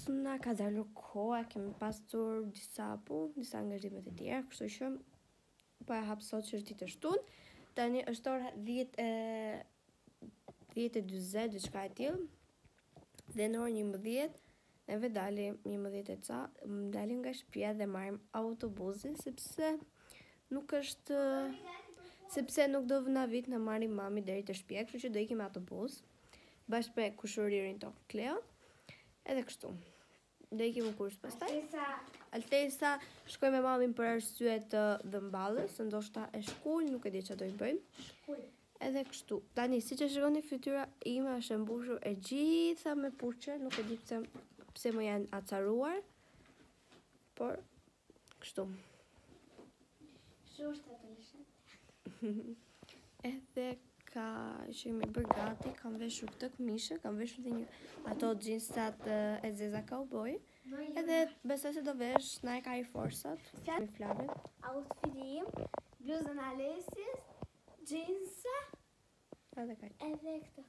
S'na ka dalur koha, kemi pasur disa punë, disa angazhime të tjera, kështu që po e hap sot që është ditë e shtunë. Tani është ora 10:40 diçka e tillë. Dhe në orën 11 neve dalim 11 e ca, dalim nga shtëpia dhe marrim autobuzin sepse nuk është sepse nuk do vijë na vi t'na marri mami deri te shtëpia, kështu që do ikim me autobus. Bashkë me kushuririn tonë Kleo. Edhe kështu. Do ikim në kurs pastaj. Alesia. Alesia shkon me mamin për arsye të dhëmballës, ndoshta e shkul, nuk e di çfarë do i bëjnë. Shkul. Edhe kështu. Tani siç e shikoni fytyra ime është e mbushur e gjitha me puçrra, nuk e di pse pse më janë acaruar. Por Kështu. Kështu është atë lëshën. Edhe kaq. Jam bërë gati, kam veshur këtë këmishë, kam veshur dhe një ato xhinsat e zeza kauboj. Edhe besoj se do vesh Nike Air Force-at, që me Flavian. Outfiti im, bluzën e Alesias, xhinsa. Edhe kaq. Edhe këtë.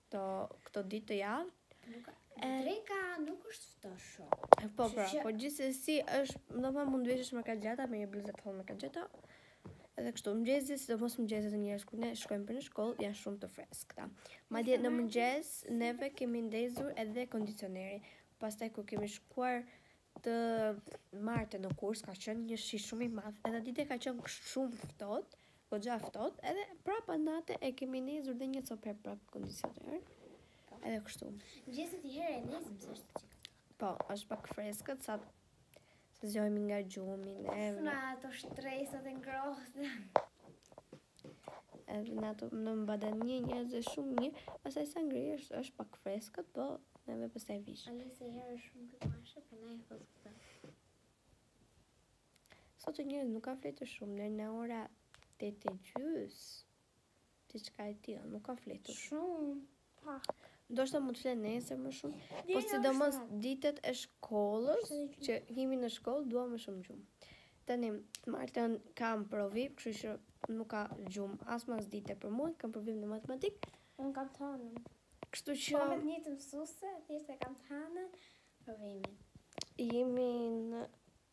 Këto, këto ditë të javës. Nuk, e... dreka nuk është ftohtë shumë. Po, pra, që... po gjithsesi është, domethënë mund të veshësh mëngëgjata, me një bluzë mëngëgjata. Edhe kështu, mëngjesi, sidomos mëngjeset, o njerëz, kur ne shkojmë për në shkollë, janë shumë të freskëta. Madje në mëngjes, neve kemi ndezur edhe kondicionerin. Pastaj, kur kemi shkuar Të martën në kurs ka qenë një shi shumë i madh, edhe ditën ka qenë shumë ftohtë, goxha ftohtë, edhe prapë natën e kemi ndezur dhe një copë herë prapë kondicionerin. Po. Edhe kështu. Mëngjesit njëherë e ndezim se është çik ftohtë. Po, është pak freskët sa se zgjohemi nga gjumi ne. Nga ato shtresat e ngrohtë. Edhe nën ato nën batanije njerëz është shumë mirë, pastaj sa ngrihesh është pak freskët, po edhe pastaj vish. Alesia është shumë gjumashe, prandaj e thotë këtë. Sot o njerëz nuk ka fletur shumë, deri në ora 8 e gjys. Diçka e tillë, nuk ka fletur shumë. Po. Ndoshta mund të flejë nesër më shumë, Deri po në sidomos ushtat. ditët e shkollës Sa ditë? që ikim në shkollë dua më shumë gjumë. Tani, të martën kam provim, kështu që nuk ka gjumë as mas dite për mua, kam provim në matematikë, Unë kam të hënën. kështu që Po me të njëjtën mësuese, thjesht e kam të hënën provimin. jemi në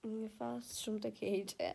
një fazë shumë të keqe.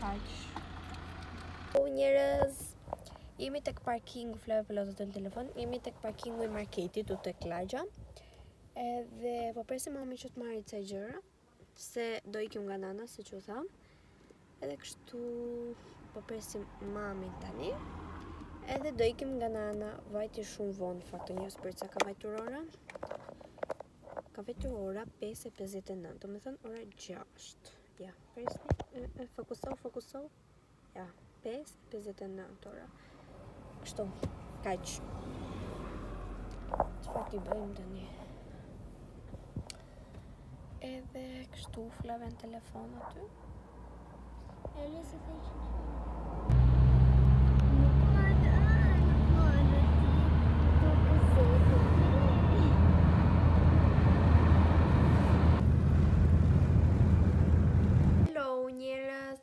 Kaq. O njerëz, jemi tek parkingu, Flavia po lot në telefon, jemi tek parkingu i marketit, këtu tek lagja. Edhe po presim mami që të marri ca gjëra, se do ikim nga nana, siç u thamë. Edhe kështu po presim mamin tani. Edhe do ikim nga nana, vajti shumë vonë në fakt, se për sa ka vajtur ora. Ka vajtur ora 5.59, do me thënë ora 6. Ja, presni, fokusohu, fokusohu. Ja, 5 pesëdhjetë e nëntë ora. Kështu, kaq. Çfarë të bëjmë tani? Edhe kështu Flavia në telefon aty. Hello njerëz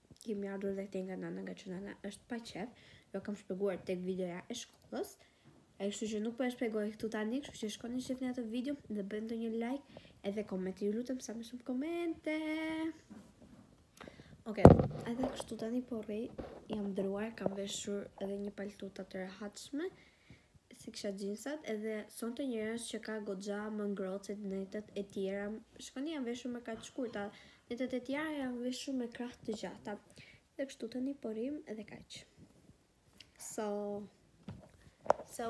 Kemi ardhur dhe këtej nga nana nga që nana është pa qef Ju kam shpjeguar tek videoja e shkollës E kështu që nuk po e shpjegoj këtu tani Kështu që shkoni shihni atë video Dhe bëni dhe një like edhe komente Ju lutem sa më shumë komente Oke, edhe kështu tani po rri Jam ndërruar, kam veshur edhe një palë tuta të rehatshme Kështu se kisha xhinsat edhe sonte njerëz qenka goxha më ngrohtë se netët e tjera shikoni jam veshur me krahë të shkurtra netët e tjera jam veshur me krahë të gjata dhe kështu tani po rrim edhe kaq so so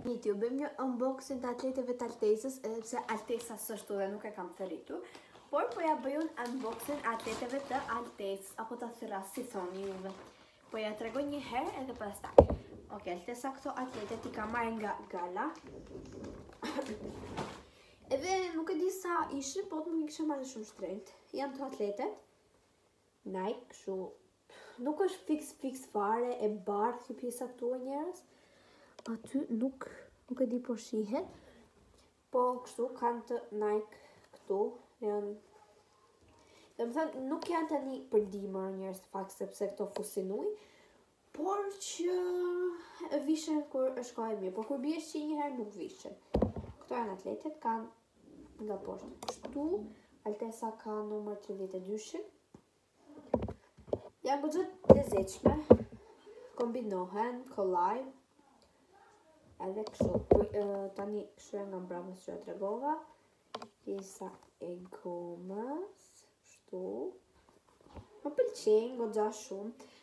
Tani, t'ju bëjmë një unboxing të atleteve të Altesës, edhe pse Altesa s'është këtu dhe nuk e kam thërritur, por po ia bëj një unboxing atleteve të Altesës, apo ta thërras, si thoni juve. Po jua tregoj një herë edhe pastaj. Okej, okay, Altesa këto atletet i ka marrë nga Gala. edhe nuk e di sa ishin, po nuk i kishte marrë shumë shtrenjtë. Janë këto atletet. Nike, kshu. Nuk është fiks, fiks fare e bardhë kjo pjesa këtu njerëz. Aty nuk, nuk e di po shihet. Po kështu kanë këtë Nike këtu, janë Domethënë, nuk janë tani për dimër njerëz në fakt sepse këto fusin ujë, por që vishen kur është koha e mirë, por kur bie shi njëherë nuk vishen. Këto janë atletet, kanë nga poshtë kështu, Altesa ka numër 32-shin, Janë goxha të lezetshme, kombinohen kollaj, edhe kështu, po, tani kështu janë nga mbrapa s'jua tregova, pjesa e gomës, kështu, më pëlqejnë goxha shumë,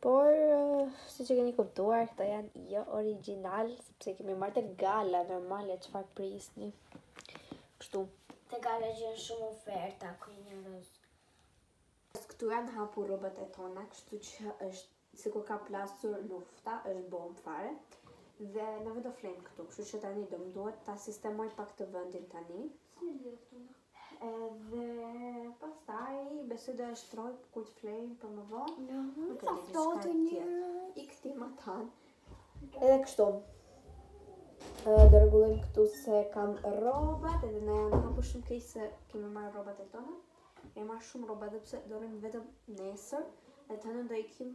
Por, siç e keni kuptuar, këto janë jo origjinal, sepse i kemi marrë te Gala, normale, çfarë prisni. Kështu. Te Gala gjen shumë oferta, o njerëz. Këtu janë hapur rrobat e tona, kështu që është, sikur ka plasur lufta, është bombë fare. Dhe ne vetë do flemë këtu, kështu që tani do më duhet ta sistemoj pak këtë vendin tani. Si në lidhë këtu në? Edhe pastaj besoj do e shtroj kur të flejmë për më vonë. Në mund të ftohë këtej matanë. Edhe kështu. Do rregullojmë këtu se kam rrobat, edhe na janë pu shumë keq se kemi marrë rrobat e tona. E kemi marrë shumë rroba edhe pse do rrim vetëm nesër, dhe të hënën do ikim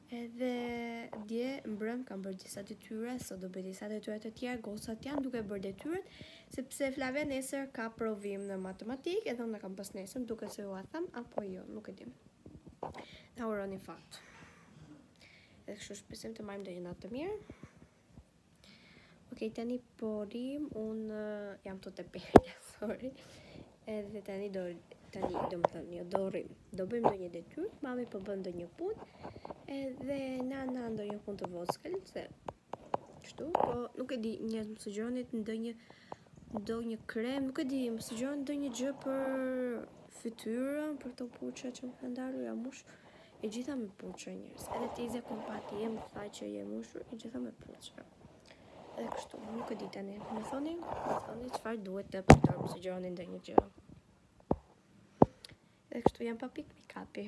Edhe dje mbrëmë kam bërë disa detyra, sot do bëj disa detyra të tjera, gocat janë duke bërë detyrat, sepse Flavia nesër ka provim në matematikë, edhe unë kam pasnesër, duket se jua thamë, apo jo, nuk e di. Na uroni fat. Edhe kështu shpresojmë të marrim ndonjë notë të mirë. Ok, tani po rrim, unë jam të të përja, sorry. Edhe tani do, tani domethënë, jo do rrim. Do bëjmë ndonjë detyrë, mami po bën ndonjë punë, edhe nana ndonjë punë të vockël, se kështu, po nuk e di njerëz më sugjeroni ndonjë ndonjë krem, nuk e di, më sugjeroni ndonjë gjë për fytyrën, për këto puçrra që më kanë dalur, jam mbush e gjitha me puçrra njerëz. Edhe tezja kur më pa, më tha që je mbushur e gjitha me puçrra. Edhe kështu, nuk e di tani. Më thoni, më thoni çfarë duhet të përdor, më sugjeroni ndonjë gjë. Edhe kështu jam pa pikë make-upi.